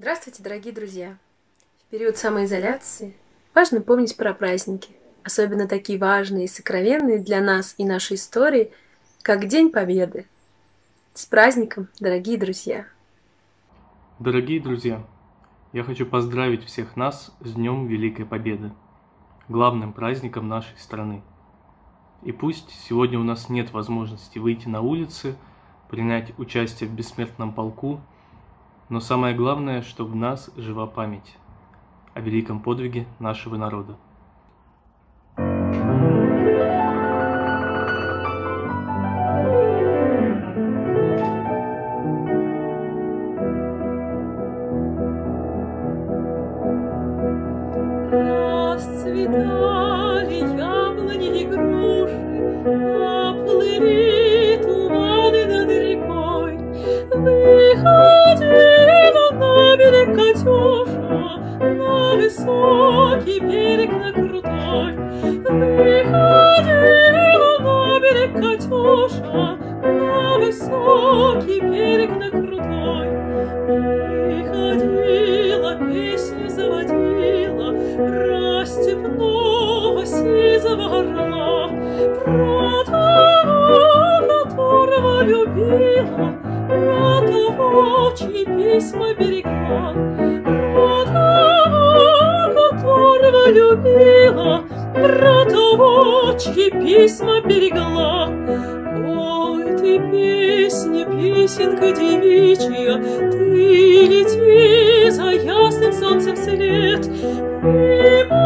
Здравствуйте, дорогие друзья! В период самоизоляции важно помнить про праздники, особенно такие важные и сокровенные для нас и нашей истории, как День Победы. С праздником, дорогие друзья! Дорогие друзья, я хочу поздравить всех нас с Днем Великой Победы, главным праздником нашей страны. И пусть сегодня у нас нет возможности выйти на улицы, принять участие в бессмертном полку – но самое главное, чтобы в нас жива память о великом подвиге нашего народа. Расцветали яблони и груши, Оплыли Выходила на берег Катюша, на высокий берег, на крутой. Выходила, песню заводила про степного сизого орла, про того, которого любила, про того, чьи письма берегла, про того, которого любила, чьи письма берегла. Ой, ты песня, песенка девичья, ты лети за ясным солнцем след, и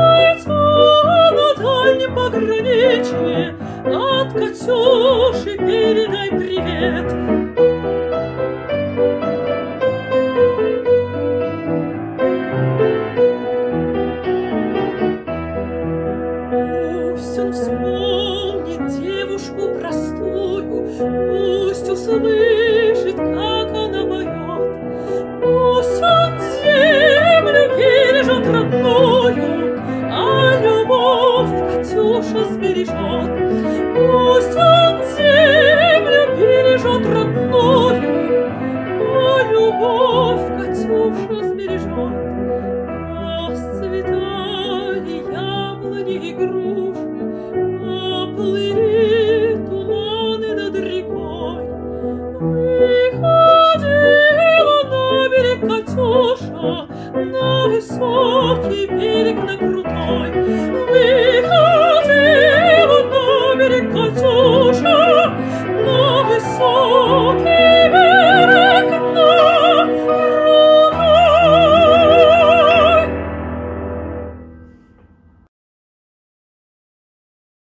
услышит, как она поет. Пусть он землю бережет родную, а любовь Катюша. 祖辈